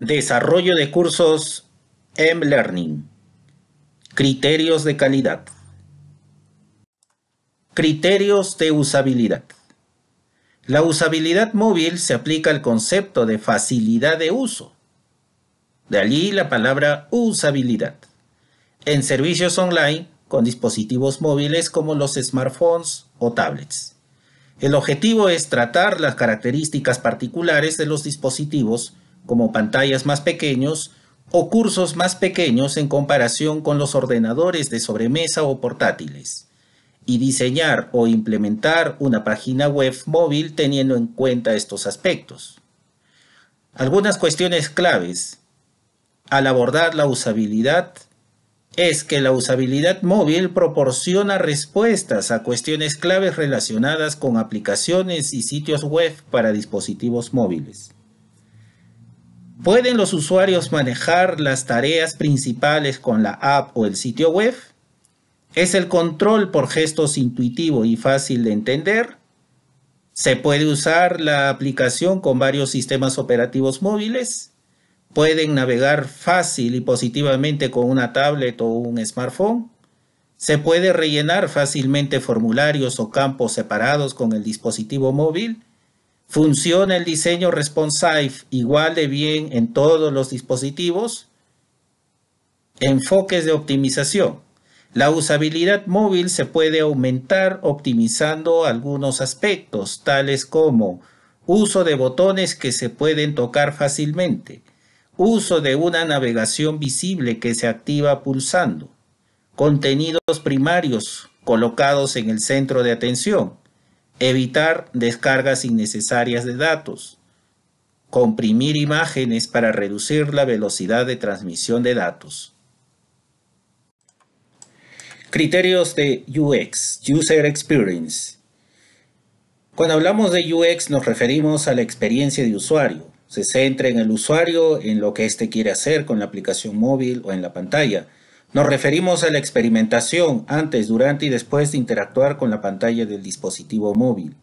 Desarrollo de cursos M-Learning. Criterios de calidad. Criterios de usabilidad. La usabilidad móvil se aplica al concepto de facilidad de uso. De allí la palabra usabilidad. En servicios online con dispositivos móviles como los smartphones o tablets. El objetivo es tratar las características particulares de los dispositivos como pantallas más pequeños o cursos más pequeños en comparación con los ordenadores de sobremesa o portátiles, y diseñar o implementar una página web móvil teniendo en cuenta estos aspectos. Algunas cuestiones claves al abordar la usabilidad es que la usabilidad móvil proporciona respuestas a cuestiones claves relacionadas con aplicaciones y sitios web para dispositivos móviles. ¿Pueden los usuarios manejar las tareas principales con la app o el sitio web? ¿Es el control por gestos intuitivo y fácil de entender? ¿Se puede usar la aplicación con varios sistemas operativos móviles? ¿Pueden navegar fácil y positivamente con una tablet o un smartphone? ¿Se puede rellenar fácilmente formularios o campos separados con el dispositivo móvil? ¿Funciona el diseño responsive igual de bien en todos los dispositivos? Enfoques de optimización. La usabilidad móvil se puede aumentar optimizando algunos aspectos, tales como uso de botones que se pueden tocar fácilmente, uso de una navegación visible que se activa pulsando, contenidos primarios colocados en el centro de atención, evitar descargas innecesarias de datos, comprimir imágenes para reducir la velocidad de transmisión de datos. Criterios de UX, User Experience. Cuando hablamos de UX nos referimos a la experiencia de usuario. Se centra en el usuario, en lo que éste quiere hacer con la aplicación móvil o en la pantalla nos referimos a la experimentación antes, durante y después de interactuar con la pantalla del dispositivo móvil.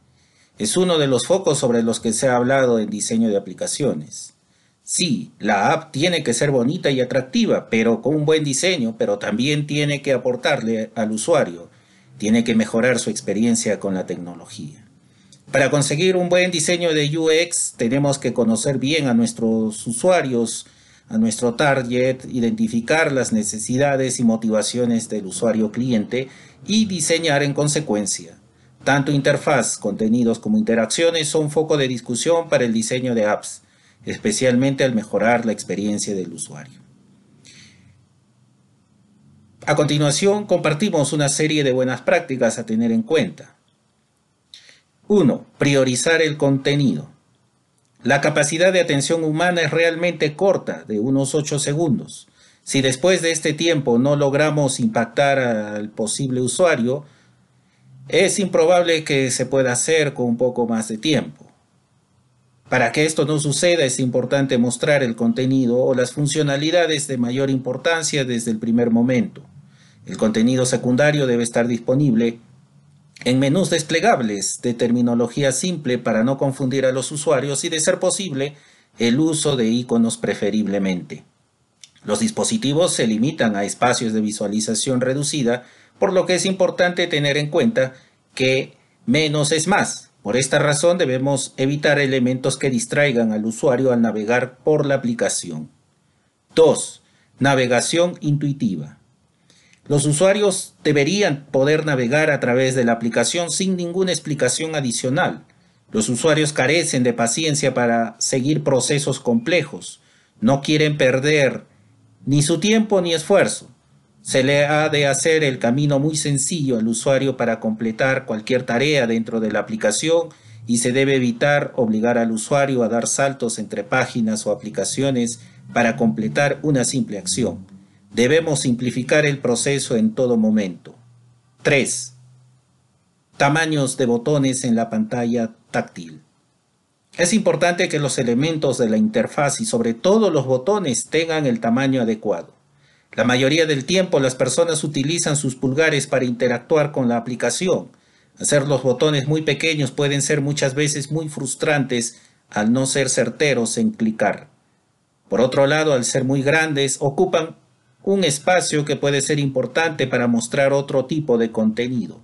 Es uno de los focos sobre los que se ha hablado en diseño de aplicaciones. Sí, la app tiene que ser bonita y atractiva, pero con un buen diseño, pero también tiene que aportarle al usuario, tiene que mejorar su experiencia con la tecnología. Para conseguir un buen diseño de UX tenemos que conocer bien a nuestros usuarios, a nuestro target, identificar las necesidades y motivaciones del usuario cliente y diseñar en consecuencia. Tanto interfaz, contenidos como interacciones son foco de discusión para el diseño de apps, especialmente al mejorar la experiencia del usuario. A continuación, compartimos una serie de buenas prácticas a tener en cuenta. 1. Priorizar el contenido. La capacidad de atención humana es realmente corta, de unos 8 segundos. Si después de este tiempo no logramos impactar al posible usuario, es improbable que se pueda hacer con un poco más de tiempo. Para que esto no suceda es importante mostrar el contenido o las funcionalidades de mayor importancia desde el primer momento. El contenido secundario debe estar disponible en menús desplegables de terminología simple para no confundir a los usuarios y de ser posible el uso de iconos preferiblemente. Los dispositivos se limitan a espacios de visualización reducida, por lo que es importante tener en cuenta que menos es más. Por esta razón debemos evitar elementos que distraigan al usuario al navegar por la aplicación. 2. Navegación intuitiva. Los usuarios deberían poder navegar a través de la aplicación sin ninguna explicación adicional. Los usuarios carecen de paciencia para seguir procesos complejos. No quieren perder ni su tiempo ni esfuerzo. Se le ha de hacer el camino muy sencillo al usuario para completar cualquier tarea dentro de la aplicación y se debe evitar obligar al usuario a dar saltos entre páginas o aplicaciones para completar una simple acción. Debemos simplificar el proceso en todo momento. 3. Tamaños de botones en la pantalla táctil. Es importante que los elementos de la interfaz y sobre todo los botones tengan el tamaño adecuado. La mayoría del tiempo las personas utilizan sus pulgares para interactuar con la aplicación. Hacer los botones muy pequeños pueden ser muchas veces muy frustrantes al no ser certeros en clicar. Por otro lado, al ser muy grandes, ocupan un espacio que puede ser importante para mostrar otro tipo de contenido.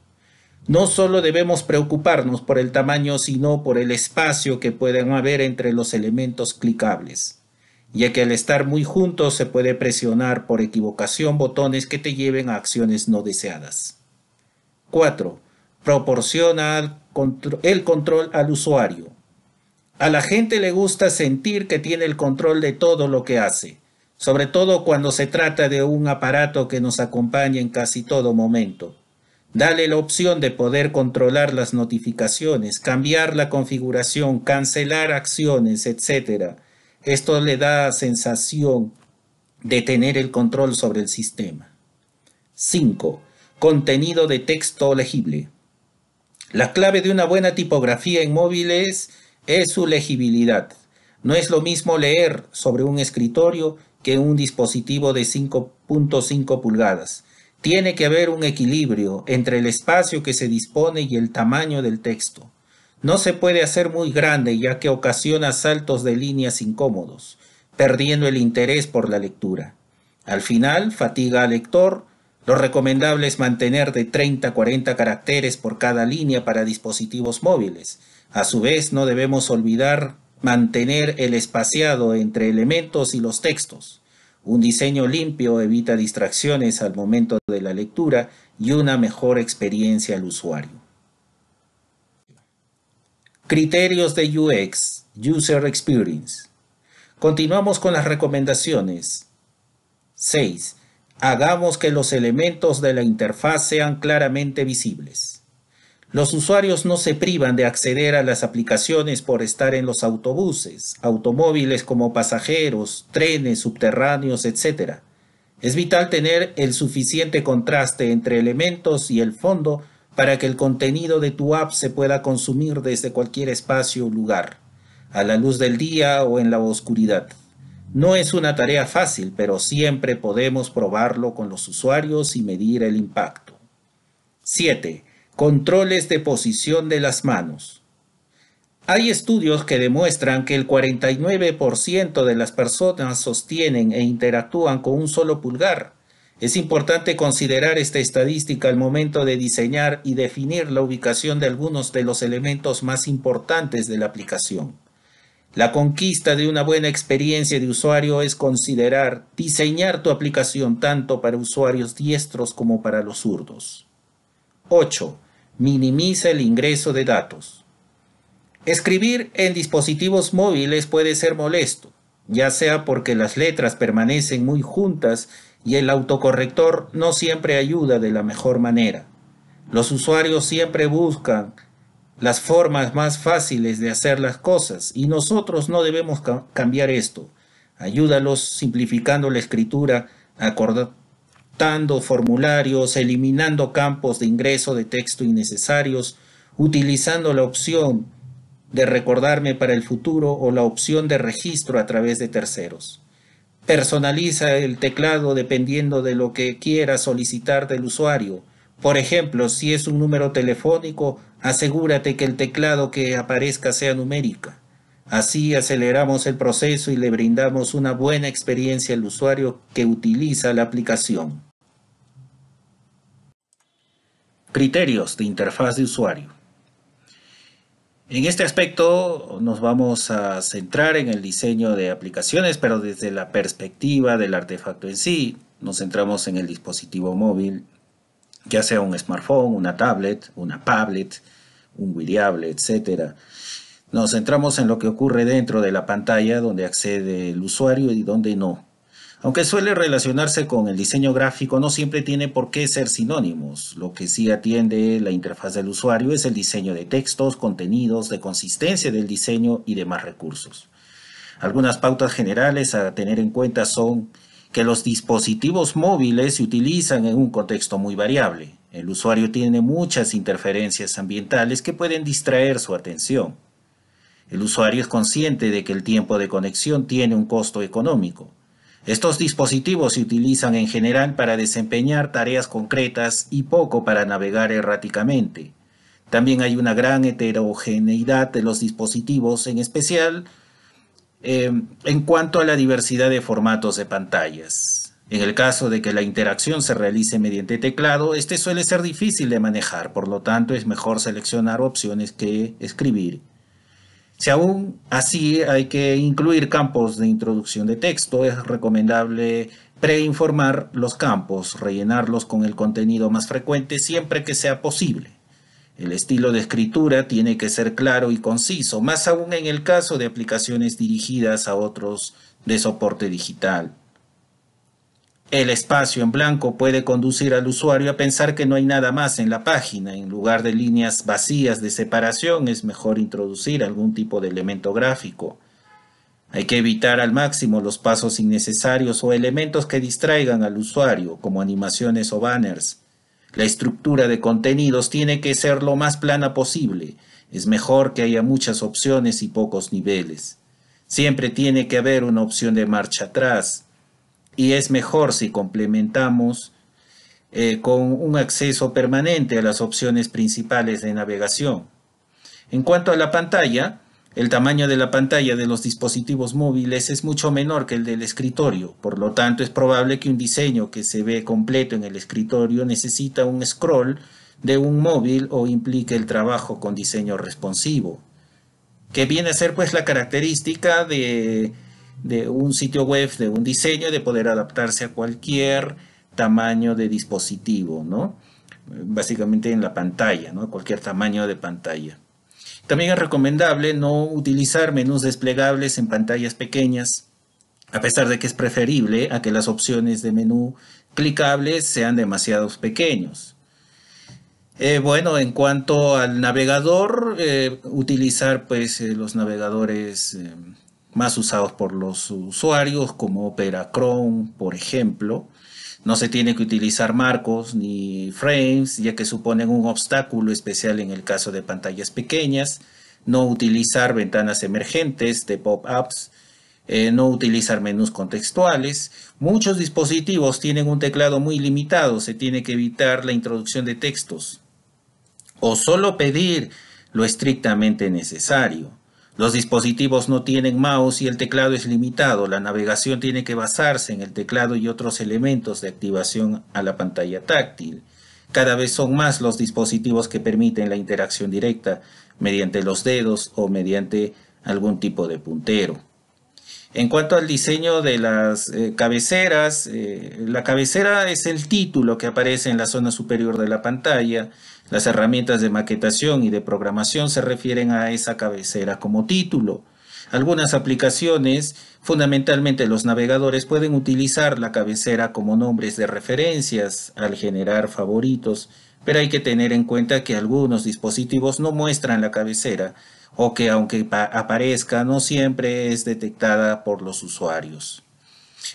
No solo debemos preocuparnos por el tamaño, sino por el espacio que pueden haber entre los elementos clicables, ya que al estar muy juntos se puede presionar por equivocación botones que te lleven a acciones no deseadas. 4. Proporciona el control al usuario. A la gente le gusta sentir que tiene el control de todo lo que hace sobre todo cuando se trata de un aparato que nos acompaña en casi todo momento. Dale la opción de poder controlar las notificaciones, cambiar la configuración, cancelar acciones, etc. Esto le da sensación de tener el control sobre el sistema. 5. Contenido de texto legible. La clave de una buena tipografía en móviles es su legibilidad. No es lo mismo leer sobre un escritorio que un dispositivo de 5.5 pulgadas. Tiene que haber un equilibrio entre el espacio que se dispone y el tamaño del texto. No se puede hacer muy grande ya que ocasiona saltos de líneas incómodos, perdiendo el interés por la lectura. Al final, fatiga al lector. Lo recomendable es mantener de 30 a 40 caracteres por cada línea para dispositivos móviles. A su vez, no debemos olvidar mantener el espaciado entre elementos y los textos. Un diseño limpio evita distracciones al momento de la lectura y una mejor experiencia al usuario. Criterios de UX, User Experience. Continuamos con las recomendaciones. 6. Hagamos que los elementos de la interfaz sean claramente visibles. Los usuarios no se privan de acceder a las aplicaciones por estar en los autobuses, automóviles como pasajeros, trenes subterráneos, etc. Es vital tener el suficiente contraste entre elementos y el fondo para que el contenido de tu app se pueda consumir desde cualquier espacio o lugar, a la luz del día o en la oscuridad. No es una tarea fácil, pero siempre podemos probarlo con los usuarios y medir el impacto. 7. Controles de posición de las manos. Hay estudios que demuestran que el 49% de las personas sostienen e interactúan con un solo pulgar. Es importante considerar esta estadística al momento de diseñar y definir la ubicación de algunos de los elementos más importantes de la aplicación. La conquista de una buena experiencia de usuario es considerar diseñar tu aplicación tanto para usuarios diestros como para los zurdos. 8 minimiza el ingreso de datos. Escribir en dispositivos móviles puede ser molesto, ya sea porque las letras permanecen muy juntas y el autocorrector no siempre ayuda de la mejor manera. Los usuarios siempre buscan las formas más fáciles de hacer las cosas y nosotros no debemos cambiar esto. Ayúdalos simplificando la escritura, formularios, eliminando campos de ingreso de texto innecesarios, utilizando la opción de recordarme para el futuro o la opción de registro a través de terceros. Personaliza el teclado dependiendo de lo que quiera solicitar del usuario. Por ejemplo, si es un número telefónico, asegúrate que el teclado que aparezca sea numérica. Así aceleramos el proceso y le brindamos una buena experiencia al usuario que utiliza la aplicación. Criterios de interfaz de usuario. En este aspecto nos vamos a centrar en el diseño de aplicaciones, pero desde la perspectiva del artefacto en sí. Nos centramos en el dispositivo móvil, ya sea un smartphone, una tablet, una tablet, un wearable, etc. Nos centramos en lo que ocurre dentro de la pantalla donde accede el usuario y donde no. Aunque suele relacionarse con el diseño gráfico, no siempre tiene por qué ser sinónimos. Lo que sí atiende la interfaz del usuario es el diseño de textos, contenidos, de consistencia del diseño y demás recursos. Algunas pautas generales a tener en cuenta son que los dispositivos móviles se utilizan en un contexto muy variable. El usuario tiene muchas interferencias ambientales que pueden distraer su atención. El usuario es consciente de que el tiempo de conexión tiene un costo económico. Estos dispositivos se utilizan en general para desempeñar tareas concretas y poco para navegar erráticamente. También hay una gran heterogeneidad de los dispositivos, en especial eh, en cuanto a la diversidad de formatos de pantallas. En el caso de que la interacción se realice mediante teclado, este suele ser difícil de manejar, por lo tanto es mejor seleccionar opciones que escribir. Si aún así hay que incluir campos de introducción de texto, es recomendable preinformar los campos, rellenarlos con el contenido más frecuente siempre que sea posible. El estilo de escritura tiene que ser claro y conciso, más aún en el caso de aplicaciones dirigidas a otros de soporte digital. El espacio en blanco puede conducir al usuario a pensar que no hay nada más en la página. En lugar de líneas vacías de separación, es mejor introducir algún tipo de elemento gráfico. Hay que evitar al máximo los pasos innecesarios o elementos que distraigan al usuario, como animaciones o banners. La estructura de contenidos tiene que ser lo más plana posible. Es mejor que haya muchas opciones y pocos niveles. Siempre tiene que haber una opción de marcha atrás. Y es mejor si complementamos eh, con un acceso permanente a las opciones principales de navegación. En cuanto a la pantalla, el tamaño de la pantalla de los dispositivos móviles es mucho menor que el del escritorio, por lo tanto es probable que un diseño que se ve completo en el escritorio necesita un scroll de un móvil o implique el trabajo con diseño responsivo, que viene a ser pues la característica de, de un sitio web, de un diseño, de poder adaptarse a cualquier tamaño de dispositivo, ¿no? Básicamente en la pantalla, ¿no? Cualquier tamaño de pantalla. También es recomendable no utilizar menús desplegables en pantallas pequeñas, a pesar de que es preferible a que las opciones de menú clicables sean demasiado pequeños. Eh, bueno, en cuanto al navegador, eh, utilizar pues eh, los navegadores más usados por los usuarios como Opera Chrome, por ejemplo, no se tiene que utilizar marcos ni frames, ya que suponen un obstáculo especial en el caso de pantallas pequeñas. No utilizar ventanas emergentes de pop-ups. Eh, no utilizar menús contextuales. Muchos dispositivos tienen un teclado muy limitado, se tiene que evitar la introducción de textos. O solo pedir lo estrictamente necesario. Los dispositivos no tienen mouse y el teclado es limitado. La navegación tiene que basarse en el teclado y otros elementos de activación a la pantalla táctil. Cada vez son más los dispositivos que permiten la interacción directa mediante los dedos o mediante algún tipo de puntero. En cuanto al diseño de las eh, cabeceras, eh, la cabecera es el título que aparece en la zona superior de la pantalla las herramientas de maquetación y de programación se refieren a esa cabecera como título. Algunas aplicaciones, fundamentalmente los navegadores, pueden utilizar la cabecera como nombres de referencias al generar favoritos, pero hay que tener en cuenta que algunos dispositivos no muestran la cabecera o que aunque aparezca no siempre es detectada por los usuarios.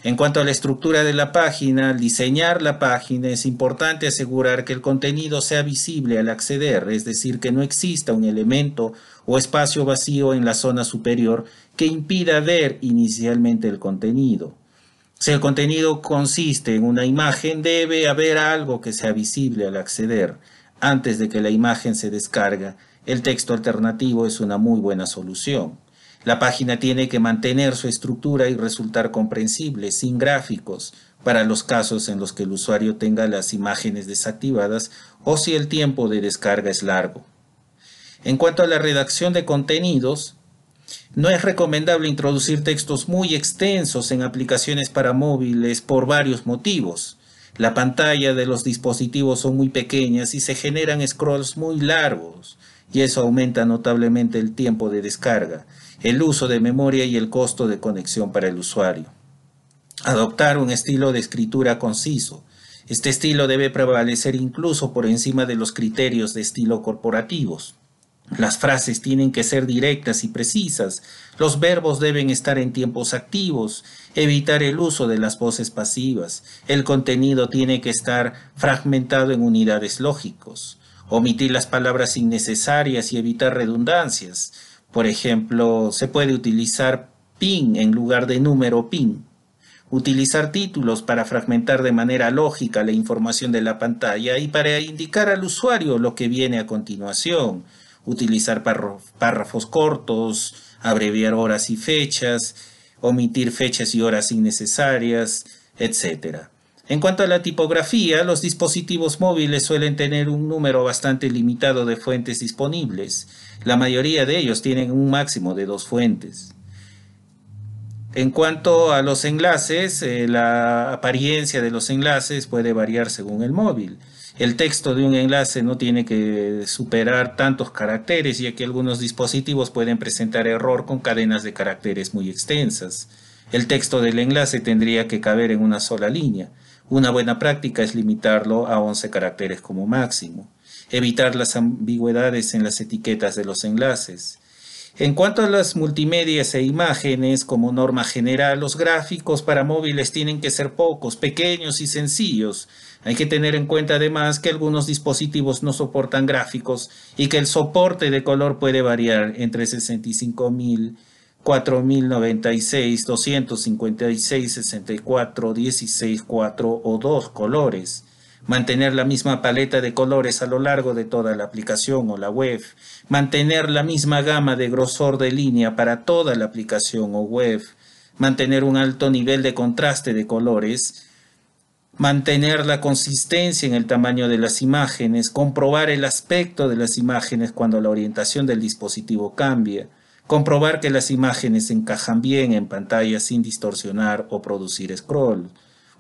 En cuanto a la estructura de la página, al diseñar la página es importante asegurar que el contenido sea visible al acceder, es decir, que no exista un elemento o espacio vacío en la zona superior que impida ver inicialmente el contenido. Si el contenido consiste en una imagen, debe haber algo que sea visible al acceder. Antes de que la imagen se descarga, el texto alternativo es una muy buena solución. La página tiene que mantener su estructura y resultar comprensible, sin gráficos, para los casos en los que el usuario tenga las imágenes desactivadas o si el tiempo de descarga es largo. En cuanto a la redacción de contenidos, no es recomendable introducir textos muy extensos en aplicaciones para móviles por varios motivos. La pantalla de los dispositivos son muy pequeñas y se generan scrolls muy largos, y eso aumenta notablemente el tiempo de descarga el uso de memoria y el costo de conexión para el usuario. Adoptar un estilo de escritura conciso. Este estilo debe prevalecer incluso por encima de los criterios de estilo corporativos. Las frases tienen que ser directas y precisas, los verbos deben estar en tiempos activos, evitar el uso de las voces pasivas, el contenido tiene que estar fragmentado en unidades lógicos, omitir las palabras innecesarias y evitar redundancias, por ejemplo, se puede utilizar pin en lugar de número pin. Utilizar títulos para fragmentar de manera lógica la información de la pantalla y para indicar al usuario lo que viene a continuación. Utilizar párrafos cortos, abreviar horas y fechas, omitir fechas y horas innecesarias, etc. En cuanto a la tipografía, los dispositivos móviles suelen tener un número bastante limitado de fuentes disponibles. La mayoría de ellos tienen un máximo de dos fuentes. En cuanto a los enlaces, eh, la apariencia de los enlaces puede variar según el móvil. El texto de un enlace no tiene que superar tantos caracteres, ya que algunos dispositivos pueden presentar error con cadenas de caracteres muy extensas. El texto del enlace tendría que caber en una sola línea. Una buena práctica es limitarlo a 11 caracteres como máximo. Evitar las ambigüedades en las etiquetas de los enlaces. En cuanto a las multimedias e imágenes, como norma general, los gráficos para móviles tienen que ser pocos, pequeños y sencillos. Hay que tener en cuenta además que algunos dispositivos no soportan gráficos y que el soporte de color puede variar entre 65.000, 4096, 256, 64, 16, 4 o 2 colores. Mantener la misma paleta de colores a lo largo de toda la aplicación o la web, mantener la misma gama de grosor de línea para toda la aplicación o web, mantener un alto nivel de contraste de colores, mantener la consistencia en el tamaño de las imágenes, comprobar el aspecto de las imágenes cuando la orientación del dispositivo cambia, comprobar que las imágenes encajan bien en pantalla sin distorsionar o producir scroll,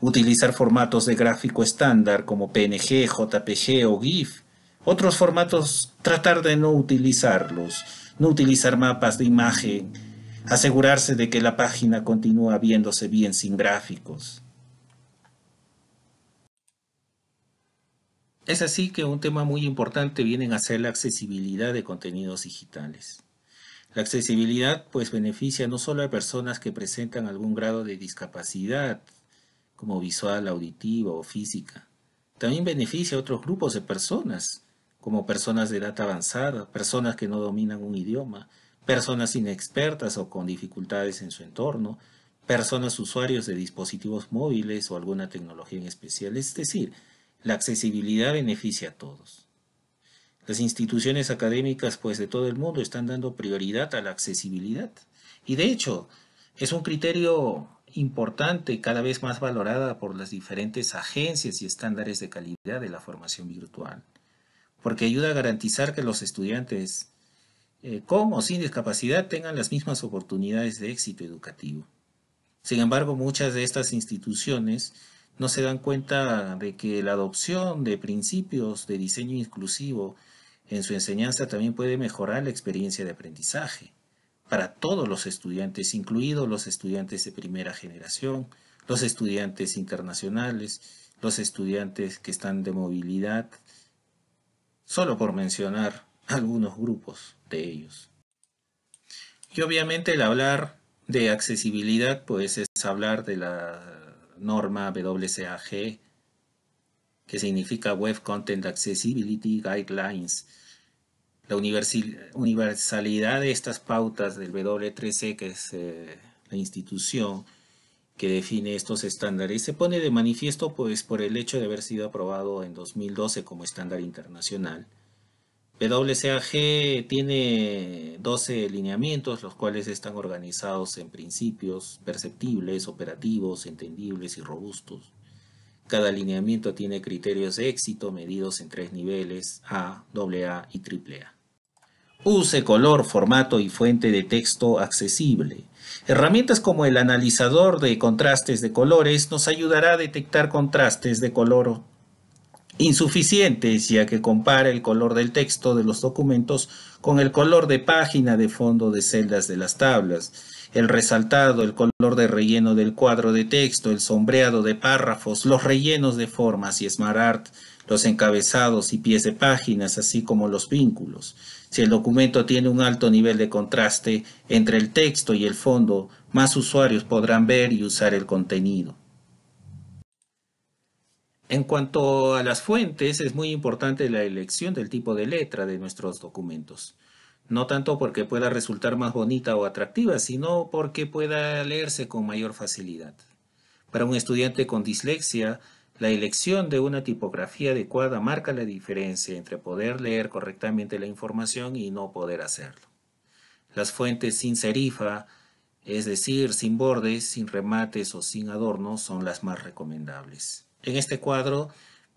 utilizar formatos de gráfico estándar como PNG, JPG o GIF. Otros formatos tratar de no utilizarlos, no utilizar mapas de imagen, asegurarse de que la página continúa viéndose bien sin gráficos. Es así que un tema muy importante viene a ser la accesibilidad de contenidos digitales. La accesibilidad pues beneficia no solo a personas que presentan algún grado de discapacidad, como visual, auditiva o física. También beneficia a otros grupos de personas, como personas de edad avanzada, personas que no dominan un idioma, personas inexpertas o con dificultades en su entorno, personas usuarios de dispositivos móviles o alguna tecnología en especial. Es decir, la accesibilidad beneficia a todos. Las instituciones académicas pues de todo el mundo están dando prioridad a la accesibilidad. Y de hecho, es un criterio importante, cada vez más valorada por las diferentes agencias y estándares de calidad de la formación virtual, porque ayuda a garantizar que los estudiantes eh, con o sin discapacidad tengan las mismas oportunidades de éxito educativo. Sin embargo, muchas de estas instituciones no se dan cuenta de que la adopción de principios de diseño inclusivo en su enseñanza también puede mejorar la experiencia de aprendizaje para todos los estudiantes, incluidos los estudiantes de primera generación, los estudiantes internacionales, los estudiantes que están de movilidad, solo por mencionar algunos grupos de ellos. Y obviamente el hablar de accesibilidad pues es hablar de la norma WCAG que significa Web Content Accessibility Guidelines la universalidad de estas pautas del W3C, que es eh, la institución que define estos estándares, se pone de manifiesto pues, por el hecho de haber sido aprobado en 2012 como estándar internacional. WCAG tiene 12 lineamientos, los cuales están organizados en principios perceptibles, operativos, entendibles y robustos. Cada lineamiento tiene criterios de éxito medidos en tres niveles, A, AA y AAA. Use color, formato y fuente de texto accesible. Herramientas como el analizador de contrastes de colores nos ayudará a detectar contrastes de color insuficientes, ya que compara el color del texto de los documentos con el color de página de fondo de celdas de las tablas, el resaltado, el color de relleno del cuadro de texto, el sombreado de párrafos, los rellenos de formas y SmartArt, los encabezados y pies de páginas, así como los vínculos. Si el documento tiene un alto nivel de contraste entre el texto y el fondo, más usuarios podrán ver y usar el contenido. En cuanto a las fuentes, es muy importante la elección del tipo de letra de nuestros documentos. No tanto porque pueda resultar más bonita o atractiva, sino porque pueda leerse con mayor facilidad. Para un estudiante con dislexia, la elección de una tipografía adecuada marca la diferencia entre poder leer correctamente la información y no poder hacerlo. Las fuentes sin serifa, es decir, sin bordes, sin remates o sin adornos, son las más recomendables. En este cuadro,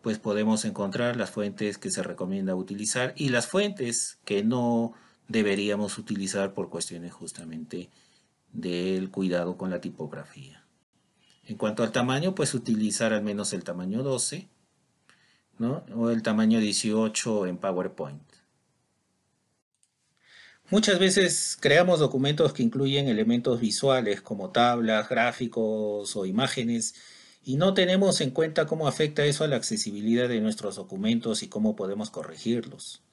pues podemos encontrar las fuentes que se recomienda utilizar y las fuentes que no deberíamos utilizar por cuestiones justamente del cuidado con la tipografía. En cuanto al tamaño, pues utilizar al menos el tamaño 12 o el tamaño 18 en PowerPoint. Muchas veces creamos documentos que incluyen elementos visuales como tablas, gráficos o imágenes y no tenemos en cuenta cómo afecta eso a la accesibilidad de nuestros documentos y cómo podemos corregirlos.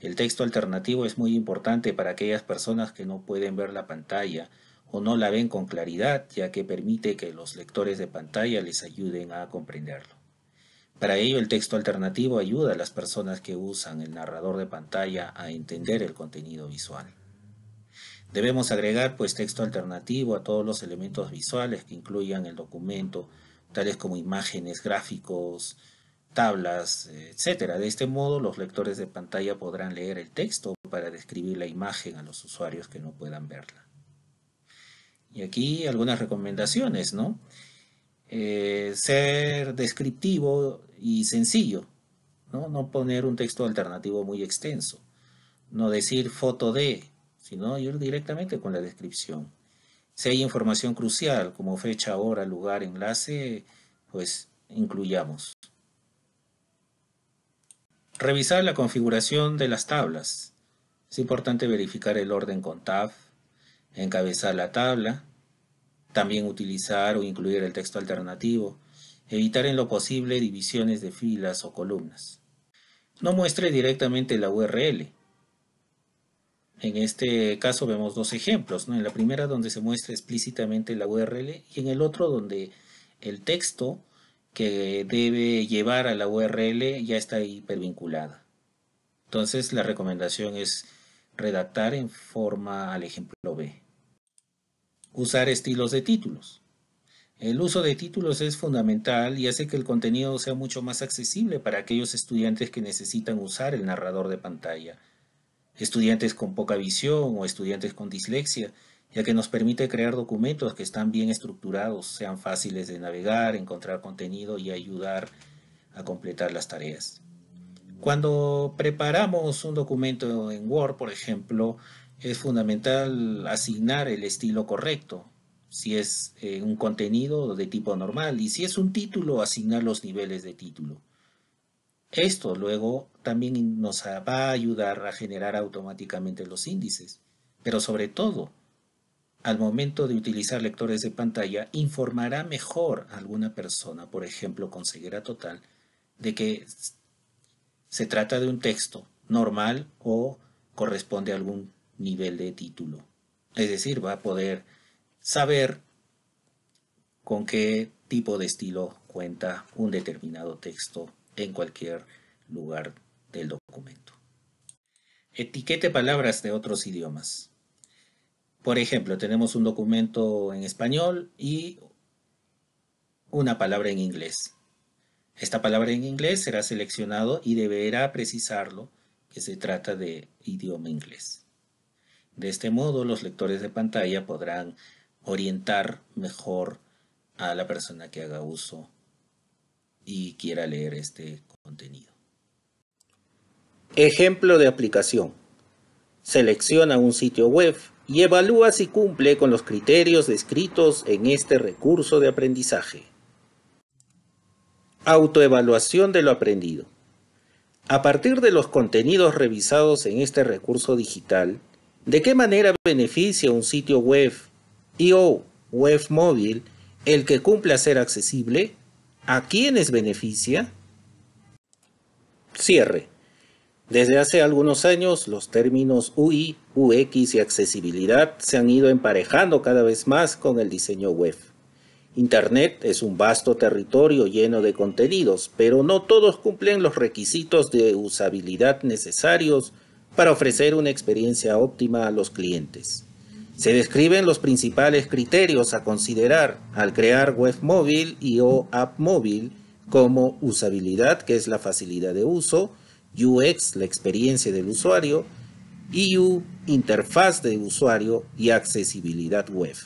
El texto alternativo es muy importante para aquellas personas que no pueden ver la pantalla o no la ven con claridad, ya que permite que los lectores de pantalla les ayuden a comprenderlo. Para ello, el texto alternativo ayuda a las personas que usan el narrador de pantalla a entender el contenido visual. Debemos agregar pues texto alternativo a todos los elementos visuales que incluyan el documento, tales como imágenes, gráficos, tablas, etc. De este modo, los lectores de pantalla podrán leer el texto para describir la imagen a los usuarios que no puedan verla. Y aquí algunas recomendaciones, ¿no? Eh, ser descriptivo y sencillo, ¿no? No poner un texto alternativo muy extenso. No decir foto de, sino ir directamente con la descripción. Si hay información crucial como fecha, hora, lugar, enlace, pues incluyamos. Revisar la configuración de las tablas. Es importante verificar el orden con tab, encabezar la tabla, también utilizar o incluir el texto alternativo, evitar en lo posible divisiones de filas o columnas. No muestre directamente la URL. En este caso vemos dos ejemplos, ¿no? en la primera donde se muestra explícitamente la URL y en el otro donde el texto que debe llevar a la URL ya está hipervinculada. Entonces la recomendación es redactar en forma al ejemplo B. Usar estilos de títulos. El uso de títulos es fundamental y hace que el contenido sea mucho más accesible para aquellos estudiantes que necesitan usar el narrador de pantalla. Estudiantes con poca visión o estudiantes con dislexia, ya que nos permite crear documentos que están bien estructurados, sean fáciles de navegar, encontrar contenido y ayudar a completar las tareas. Cuando preparamos un documento en Word, por ejemplo, es fundamental asignar el estilo correcto, si es eh, un contenido de tipo normal y si es un título, asignar los niveles de título. Esto luego también nos va a ayudar a generar automáticamente los índices, pero sobre todo, al momento de utilizar lectores de pantalla, informará mejor a alguna persona, por ejemplo con ceguera total, de que se trata de un texto normal o corresponde a algún nivel de título. Es decir, va a poder saber con qué tipo de estilo cuenta un determinado texto en cualquier lugar del documento. Etiquete palabras de otros idiomas. Por ejemplo, tenemos un documento en español y una palabra en inglés. Esta palabra en inglés será seleccionado y deberá precisarlo que se trata de idioma inglés. De este modo, los lectores de pantalla podrán orientar mejor a la persona que haga uso y quiera leer este contenido. Ejemplo de aplicación. Selecciona un sitio web y evalúa si cumple con los criterios descritos en este recurso de aprendizaje. Autoevaluación de lo aprendido. A partir de los contenidos revisados en este recurso digital, ¿De qué manera beneficia un sitio web y o web móvil el que cumpla ser accesible? ¿A quiénes beneficia? Cierre. Desde hace algunos años los términos UI, UX y accesibilidad se han ido emparejando cada vez más con el diseño web. Internet es un vasto territorio lleno de contenidos, pero no todos cumplen los requisitos de usabilidad necesarios para ofrecer una experiencia óptima a los clientes. Se describen los principales criterios a considerar al crear web móvil y o app móvil como usabilidad, que es la facilidad de uso, UX, la experiencia del usuario, IU, interfaz de usuario y accesibilidad web.